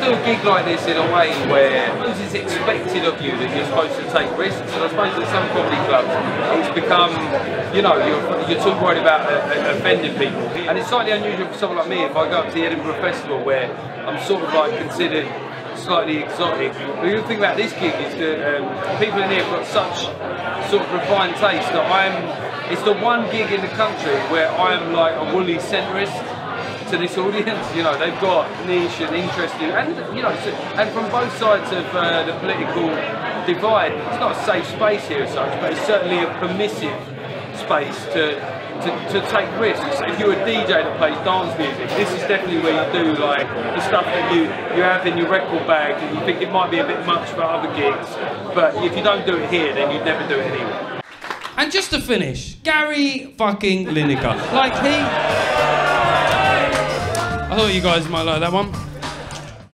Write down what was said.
do a gig like this in a way where it's expected of you that you're supposed to take risks. And I suppose at some comedy clubs, it's become, you know, you're, you're too worried about uh, uh, offending people. And it's slightly unusual for someone like me if I go up to the Edinburgh Festival where I'm sort of like considered slightly exotic. But the thing about this gig is that um, people in here have got such sort of refined taste that I'm, it's the one gig in the country where I'm like a woolly centrist to this audience. You know, they've got niche and interesting, and you know, and from both sides of uh, the political divide, it's not a safe space here as such, but it's certainly a permissive space to. To, to take risks. If you're a DJ that plays dance music, this is definitely where you do like the stuff that you, you have in your record bag and you think it might be a bit much for other gigs. But if you don't do it here, then you'd never do it anywhere. And just to finish, Gary fucking Lineker. Like he. I thought you guys might like that one.